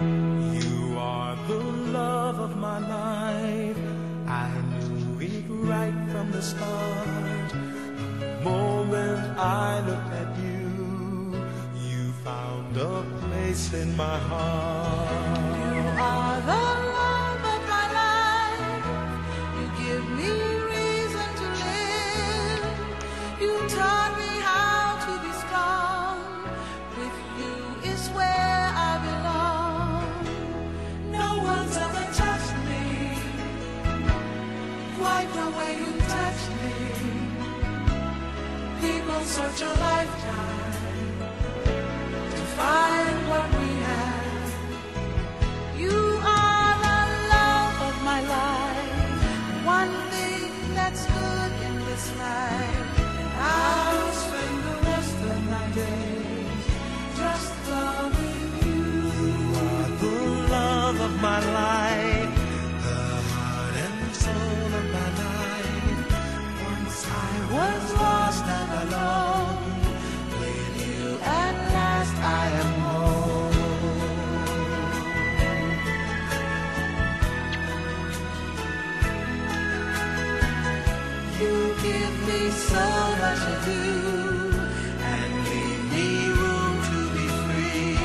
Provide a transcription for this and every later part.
You are the love of my life. I knew it right from the start. The moment I looked at you, you found a place in my heart. You are the love of my life. You give me reason to live. You taught touch me. People search give me so much of you, And leave me room to be free.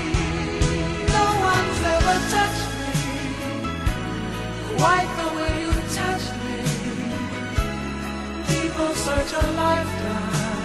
no one's ever touched me quite the way you touched me. People search a lifetime